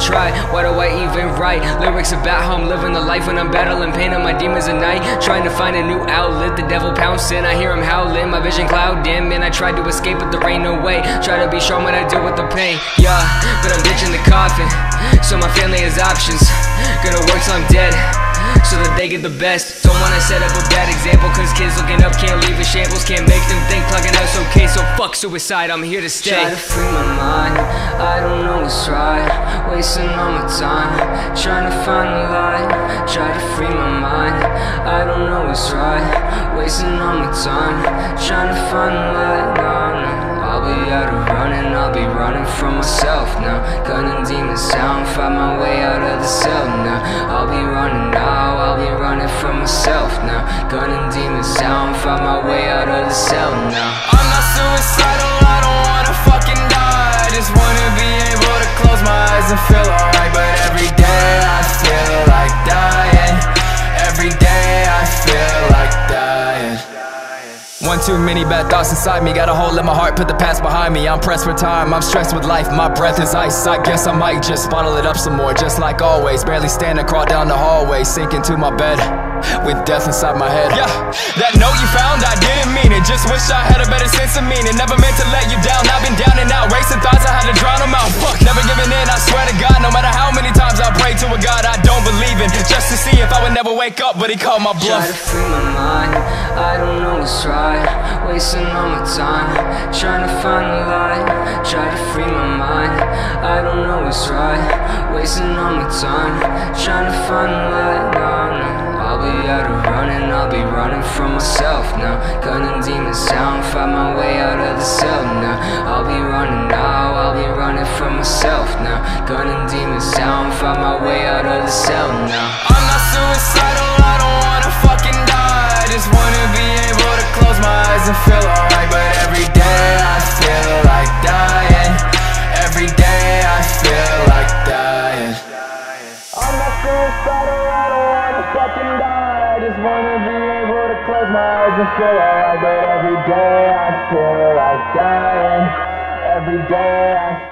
try? Why do I even write lyrics about how I'm living the life when I'm battling pain on my demons at night? Trying to find a new outlet, the devil pouncing. I hear him howling, my vision clouding. Man, I tried to escape, but there ain't no way. Try to be strong when I deal with the pain. Yeah, but I'm ditching the coffin. So my family has options. Gonna work till I'm dead so that they get the best. Don't wanna set up a bad example, fuck suicide, I'm here to stay. Try to free my mind, I don't know what's right. Wasting all my time, trying to find the light. Try to free my mind, I don't know what's right. Wasting all my time, trying to find the light. No, no. I'll be out of running, I'll be running from myself now. Gunning demons down, find my way out of the cell now. I'll be running now, I'll be running from myself now. Gunning demons down, find my way out of the cell now. And feel alright. But every day I feel like dying. Every day I feel like dying. One too many bad thoughts inside me Got a hole in my heart, put the past behind me I'm pressed for time, I'm stressed with life My breath is ice, I guess I might just bottle it up some more Just like always, barely standing, crawl down the hallway Sink into my bed, with death inside my head Yeah, that note you found, I didn't mean it Just wish I had a better sense of meaning Never meant to let you down, I've been down and out Racing thoughts, I never wake up But he called my bluff. Try to free my mind, I don't know what's right. Wasting all my time, trying to find the light. Try to free my mind, I don't know what's right. Wasting all my time, trying to find the light. No, no, I'll be out of running, I'll be running from myself now. Gunning demons down, find my way out of the cell now. I'll be running now, I'll be running from myself now. Gunning demons down, find my way out of the cell now and feel alright But every day I feel like dying. Every day I feel like dying. I'm not suicidal, I don't wanna fucking die. I just wanna be able to close my eyes and feel alright But every day I feel like dying. Every day I